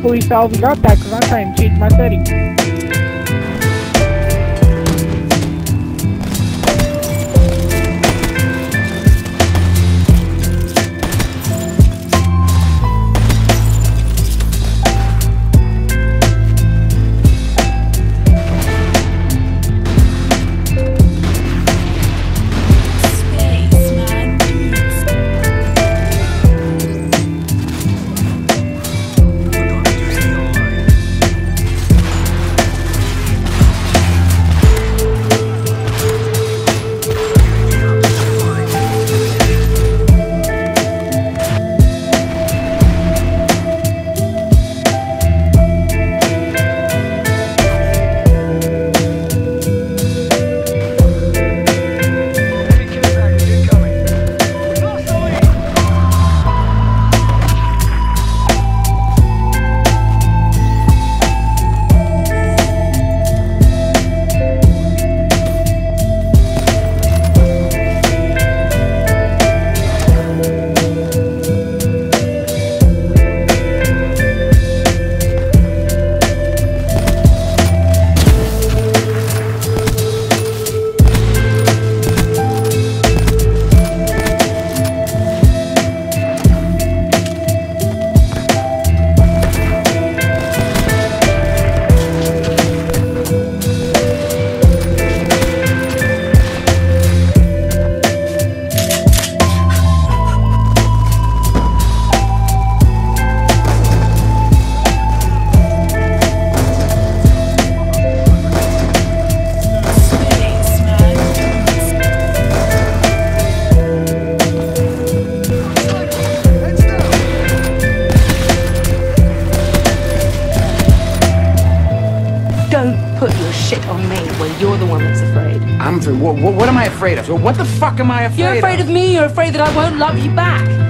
police officer got that because I'm trying to change my settings. Shit on me when you're the one that's afraid. I'm afraid. What, what, what am I afraid of? What the fuck am I afraid of? You're afraid of me, you're afraid that I won't love you back.